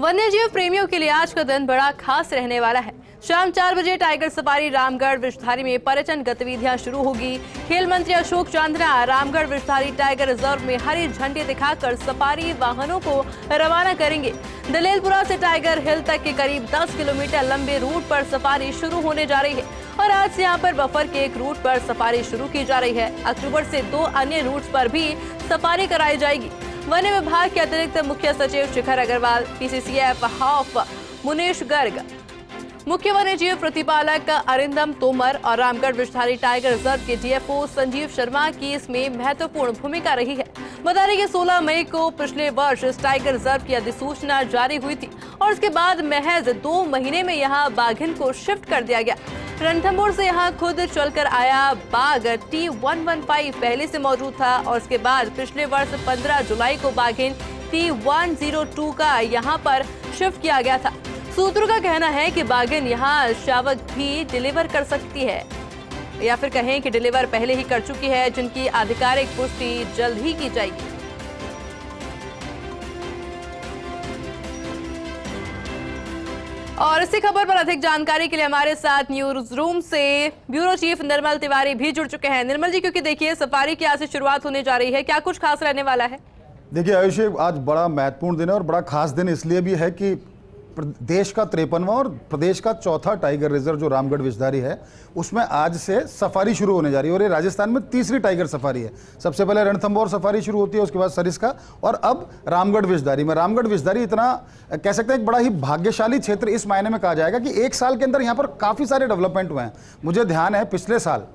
वन्यजीव प्रेमियों के लिए आज का दिन बड़ा खास रहने वाला है। शाम चार बजे टाइगर सफारी रामगढ़ विषधारी में पर्यटन गतिविधियाँ शुरू होगी। खेल मंत्री अशोक चांद्रा रामगढ़ विषधारी टाइगर रिज़र्व में हरी झंडी दिखाकर सफारी वाहनों को रवाना करेंगे। दलेलपुरा से टाइगर हिल तक के करीब 10 किलोमीटर लंबे रूट पर सफारी शुरू होने जा रही है और आज से यहाँ पर बफर के एक रूट पर सफारी शुरू की जा रही है। अक्टूबर से दो अन्य रूट पर भी सफारी कराई जाएगी। वन विभाग के अतिरिक्त मुख्य सचिव शिखर अग्रवाल पीसीसीएफ हाफ़ मुनेश गर्ग मुख्य वन्य जीव प्रतिपालक अरिंदम तोमर और रामगढ़ विषधारी टाइगर रिज़र्व के डीएफओ संजीव शर्मा की इसमें महत्वपूर्ण भूमिका रही है। बता दें कि 16 मई को पिछले वर्ष इस टाइगर रिज़र्व की अधिसूचना जारी हुई थी और उसके बाद महज दो महीने में यहाँ बाघिन को शिफ्ट कर दिया गया। रणथंभौर से यहाँ खुद चलकर आया बाघ टी वन वन फाइव पहले से मौजूद था और उसके बाद पिछले वर्ष 15 जुलाई को बाघिन टी वन ज़ीरो टू का यहाँ पर शिफ्ट किया गया था। सूत्रों का कहना है कि बागिन यहाँ शावक भी डिलीवर कर सकती है। या फिर कहें कि डिलीवर पहले ही कर चुकी है, जिनकी आधिकारिक पुष्टि जल्द ही की जाएगी। और इसी खबर पर अधिक जानकारी के लिए हमारे साथ न्यूज़ रूम से ब्यूरो चीफ निर्मल तिवारी भी जुड़ चुके हैं। निर्मल जी, क्योंकि देखिए, सफारी की आज से शुरुआत होने जा रही है। क्या कुछ खास रहने वाला है? देखिए, आयुषी आज बड़ा महत्वपूर्ण दिन है और बड़ा खास दिन इसलिए भी है कि देश का तिरपनवा और प्रदेश का चौथा टाइगर रिज़र्व, जो रामगढ़ विषधारी है, उसमें आज से सफारी शुरू होने जा रही है और ये राजस्थान में तीसरी टाइगर सफारी है। सबसे पहले रणथंबोर सफारी शुरू होती है, उसके बाद सरिस्का और अब रामगढ़ विषधारी। में रामगढ़ विषधारी इतना, कह सकते हैं एक बड़ा ही भाग्यशाली क्षेत्र इस मायने में कहा जाएगा कि एक साल के अंदर यहाँ पर काफ़ी सारे डेवलपमेंट हुए हैं। मुझे ध्यान है, पिछले साल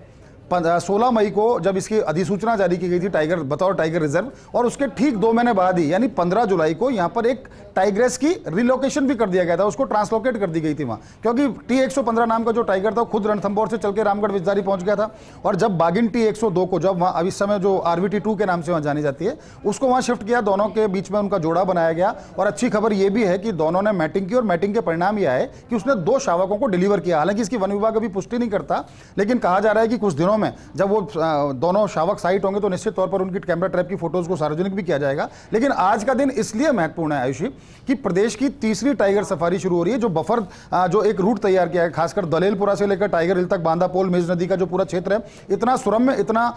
सोलह मई को जब इसकी अधिसूचना जारी की गई थी टाइगर, बतौर टाइगर रिज़र्व, और उसके ठीक दो महीने बाद ही, यानी पंद्रह जुलाई को यहाँ पर एक टाइग्रेस की रिलोकेशन भी कर दिया गया था, उसको ट्रांसलोकेट कर दी गई थी वहाँ। क्योंकि टी एक सौ पंद्रह नाम का जो टाइगर था खुद रणथम्बोर से चल के रामगढ़ विजदारी पहुँच गया था, और जब बागिन टी एक सौ दो को जब वहाँ, अब इस समय जो टू के नाम से वहाँ जानी जाती है, उसको वहाँ शिफ्ट किया, दोनों के बीच में उनका जोड़ा बनाया गया, और अच्छी खबर यह भी है कि दोनों ने मैटिंग की, और मैटिंग के परिणाम यह है कि उसने दो शावकों को डिलीवर किया। हालाँकि इसकी वन विभाग अभी पुष्टि नहीं करता, लेकिन कहा जा रहा है कि कुछ दिनों में जब वो दोनों शावक साइट होंगे तो निश्चित तौर पर उनकी कैमरा ट्रैप की फ़ोटोज़ को सार्वजनिक भी किया जाएगा। लेकिन आज का दिन इसलिए महत्वपूर्ण है, आयुषी, कि प्रदेश की तीसरी टाइगर सफारी शुरू हो रही है, जो बफर जो एक रूट तैयार किया है, खासकर दलेलपुरा से लेकर टाइगर हिल तक, बांदा पोल, मेज नदी का जो पूरा क्षेत्र है, इतना सुरम्य, इतना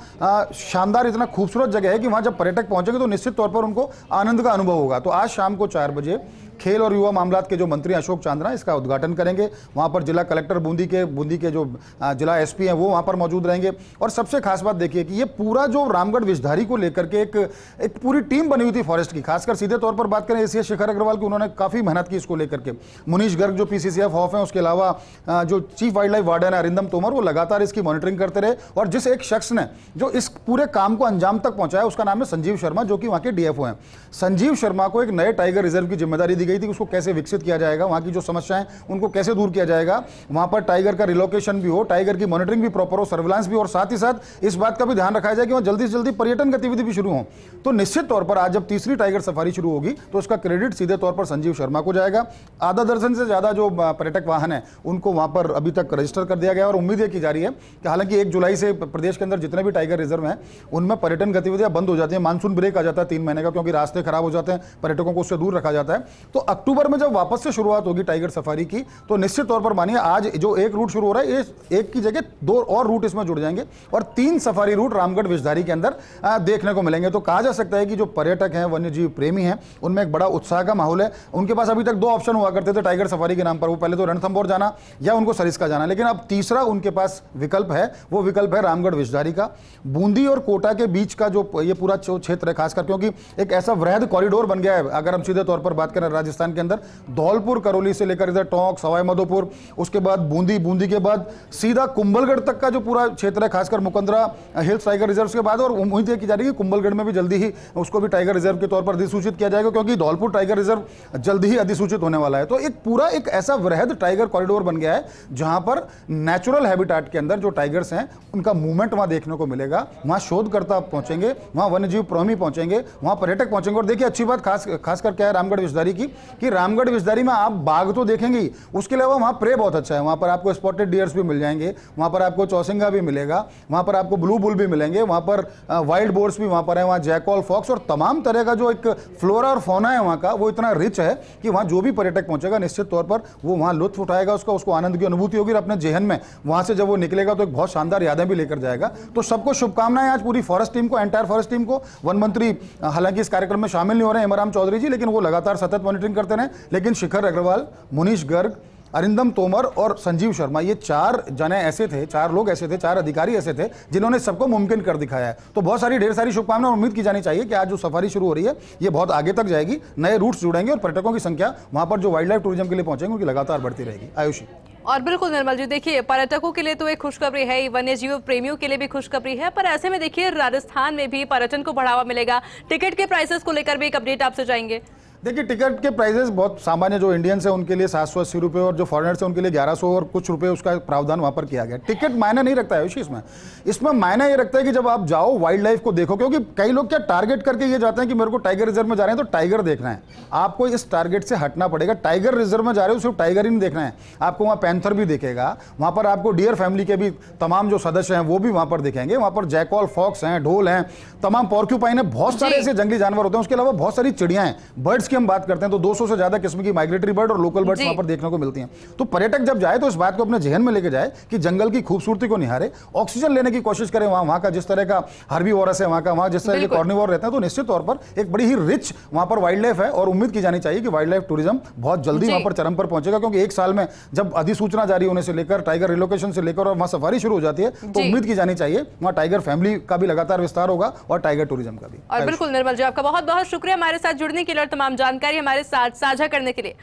शानदार, इतना खूबसूरत जगह है कि वहाँ जब पर्यटक पहुँचेंगे तो निश्चित तौर पर उनको आनंद का अनुभव होगा। तो आज शाम को चार बजे खेल और युवा मामला के जो मंत्री अशोक चांद्रा इसका उद्घाटन करेंगे। वहाँ पर जिला कलेक्टर बूंदी के बूंदी के जो जिला एसपी हैं, वो वहाँ पर मौजूद रहेंगे। और सबसे खास बात देखिए कि ये पूरा जो रामगढ़ विषधारी को लेकर के एक एक पूरी टीम बनी हुई थी फॉरेस्ट की। खासकर सीधे तौर पर बात करें, एसीएस शेखर अग्रवाल की, उन्होंने काफ़ी मेहनत की इसको लेकर के। मुनीश गर्ग, जो पीसीसीएफ ऑफ़ है, उसके अलावा जो चीफ वाइल्ड लाइफ वार्डन है अरिंदम तोमर, वो लगातार इसकी मॉनिटरिंग करते रहे। और जिस एक शख्स ने, जो इस पूरे काम को अंजाम तक पहुँचाया, उसका नाम है संजीव शर्मा, जो कि वहाँ के डीएफओ हैं। संजीव शर्मा को एक नए टाइगर रिज़र्व की ज़िम्मेदारी दी गई थी कि उसको कैसे विकसित किया जाएगा, वहाँ की जो समस्याएँ, उनको कैसे दूर किया जाएगा। वहाँ पर टाइगर का रिलोकेशन भी हो, टाइगर की मॉनिटरिंग भी प्रॉपर हो सर्विलांस भी और साथ ही साथ इस बात का भी ध्यान रखा जाए कि वहाँ जल्दी से जल्दी पर्यटन गतिविधि भी शुरू हो। तो निश्चित तौर पर आज जब तीसरी टाइगर सफारी शुरू होगी तो उसका क्रेडिट सीधे तौर पर संजीव शर्मा को जाएगा। आधा दर्जन से ज़्यादा जो पर्यटक वाहन है, उनको वहाँ पर अभी तक रजिस्टर कर दिया गया और उम्मीद की जा रही है कि हालाँकि एक जुलाई से प्रदेश के अंदर जितने भी टाइगर रिज़र्व हैं, उनमें पर्यटन गतिविधियाँ बंद हो जाती है। मानसून ब्रेक आ जाता है तीन महीने का, क्योंकि रास्ते खराब हो जाते हैं, पर्यटकों को उससे दूर रखा जाता है। तो अक्टूबर में जब वापस से शुरुआत होगी टाइगर सफारी की तो निश्चित तौर पर मानिए आज जो एक रूट शुरू हो रहा है, ये एक की जगह दो और रूट इसमें जुड़ जाएँगे और तीन सफारी रूट रामगढ़ विषधारी के अंदर देखने को मिलेंगे। तो कहा जा सकता है कि जो पर्यटक हैं, वन्यजीव प्रेमी हैं, उनमें एक बड़ा उत्साह का माहौल है। उनके पास अभी तक दो ऑप्शन हुआ करते थे टाइगर सफारी के नाम पर। वो पहले तो रणथम्बोर जाना या उनको सरिस्का जाना। लेकिन अब तीसरा उनके पास विकल्प है, वो विकल्प है रामगढ़ विषधारी का। बूंदी और कोटा के बीच का जो ये पूरा क्षेत्र है, खासकर क्योंकि एक ऐसा वृहद कॉरिडोर बन गया है। अगर हम सीधे तौर पर बात करें राजस्थान के अंदर धौलपुर, करौली से लेकर इधर टोंक, सवाई माधोपुर, उसके बाद बूंदी बूंदी के बाद सीधा कुंभलगढ़ तक का जो पूरा क्षेत्र है, खासकर मुकंदरा हिल्स टाइगर रिज़र्व के बाद, और उम्मीद की जा रही है कुंभलगढ़ में भी जल्दी ही उसको भी टाइगर रिज़र्व के तौर पर अधिसूचित किया जाएगा, क्योंकि धौलपुर टाइगर रिज़र्व जल्दी ही अधिसूचित होने वाला है। तो एक पूरा एक ऐसा वृहद टाइगर कॉरिडोर बन गया है, जहाँ पर नेचुरल हैबिटाट के अंदर जो टाइगर्स हैं, उनका मूवमेंट वहाँ देखने को मिलेगा। वहाँ शोधकर्ता पहुँचेंगे, वहाँ वन्यजीव प्रेमी पहुँचेंगे, वहाँ पर्यटक पहुँचेंगे, और देखिए अच्छी बात, खास खासकर क्या है रामगढ़ विषधारी की कि रामगढ़ विषधारी में आप बाघ तो देखेंगे उसके अलावा वहाँ प्रे बहुत अच्छा है। वहाँ पर आपको स्पॉटेड डियर्स भी मिल जाएँगे। वहाँ पर आपको चौसिंगा भी मिलेगा। वहाँ पर आपको ब्लू बुल भी मिलेंगे। वहाँ पर वाइल्ड बोर्ड्स भी वहाँ पर है। वहाँ जैकॉल फॉक्स और तमाम तरह का जो एक फ्लोरा और फोना है वहाँ का, वो इतना रिच है कि वहाँ जो भी पर्यटक पहुंचेगा, निश्चित तौर पर वो वहाँ लुत्फ उठाएगा, उसका, उसको आनंद की अनुभूति होगी और अपने जेहन में वहाँ से जब वो निकलेगा तो एक बहुत शानदार यादें भी लेकर जाएगा। तो सबको शुभकामनाएँ आज पूरी फॉरेस्ट टीम को एंटायर फॉरेस्ट टीम को। वन मंत्री हालाँकि इस कार्यक्रम में शामिल नहीं हो रहे हैं इमरान चौधरी जी, लेकिन वो लगातार सतत मॉनिटरिंग करते रहे। लेकिन शिखर अग्रवाल, मुनीश गर्ग, अरिंदम तोमर और संजीव शर्मा, ये चार जने ऐसे थे, चार लोग ऐसे थे, चार अधिकारी ऐसे थे, जिन्होंने सबको मुमकिन कर दिखाया है। तो बहुत सारी, ढेर सारी शुभकामनाएँ उम्मीद की जानी चाहिए कि आज जो सफारी शुरू हो रही है, ये बहुत आगे तक जाएगी, नए रूट्स जुड़ेंगे और पर्यटकों की संख्या वहाँ पर जो वाइल्ड लाइफ टूरिज़्म के लिए पहुँचेंगे, उनकी लगातार बढ़ती रहेगी। आयुषी। और बिल्कुल निर्मल जी, देखिए, पर्यटकों के लिए तो एक खुशखबरी है वन्य जीव प्रेमियों के लिए भी खुशखबरी है, पर ऐसे में देखिए, राजस्थान में भी पर्यटन को बढ़ावा मिलेगा। टिकट के प्राइसेस को लेकर भी एक अपडेट आपसे जाएँगे। देखिए टिकट के प्राइसेस बहुत सामान्य जो इंडियंस है उनके लिए सात सौ अस्सी रुपये और जो फॉरेनर्स है उनके लिए ग्यारह सौ और कुछ रुपए उसका प्रावधान वहाँ पर किया गया। टिकट मायने नहीं रखता है इसमें। इसमें मायने ये रखता है कि जब आप जाओ वाइल्ड लाइफ को देखो क्योंकि कई लोग क्या टारगेट करके ये जाते हैं कि मेरे को टाइगर रिज़र्व में जा रहे हैं तो टाइगर देखना है। आपको इस टारगेट से हटना पड़ेगा। टाइगर रिज़र्व में जा रहे हो सिर्फ़ टाइगर ही नहीं देखना है। आपको वहाँ पैंथर भी देखेगा। वहाँ पर आपको डियर फैमिली के भी तमाम जो सदस्य हैं वो भी वहाँ पर दिखेंगे। वहाँ पर जैकॉल फॉक्स हैं ढोल हैं तमाम पॉर्क्यूपाइन है बहुत सारे ऐसे जंगली जानवर होते हैं। उसके अलावा बहुत सारी चिड़ियाँ हैं बर्ड्स की हम बात करते हैं तो 200 से ज़्यादा किस्म की माइग्रेटरी बर्ड और लोकल बर्ड्स वहाँ पर देखने को मिलती हैं। तो पर्यटक जब जाए तो इस बात को अपने जहन में लेके जाए कि जंगल की खूबसूरती को निहारे ऑक्सीजन लेने की कोशिश करें वहाँ वहाँ का जिस तरह का हर्बी वॉरस है वहाँ का वहाँ जिस तरह के। कॉर्निवोर रहते हैं तो निश्चित तौर पर एक बड़ी ही रिच वहाँ पर वाइल्ड लाइफ है और उम्मीद की जानी चाहिए कि वाइल्ड लाइफ टूरिज़्म बहुत जल्दी वहाँ पर चरम पर पहुंचेगा क्योंकि एक साल में जब अधिसूचना जारी होने से लेकर टाइगर रिलोकेशन से लेकर और वहाँ सफारी शुरू हो जाती है तो उम्मीद की जानी चाहिए वहाँ टाइगर फैमिली का भी लगातार विस्तार होगा और टाइगर टूरिज़्म का भी। और बिल्कुल निर्मल जी आपका बहुत बहुत शुक्रिया हमारे साथ जुड़ने के लिए और तमाम जानकारी हमारे साथ साझा करने के लिए।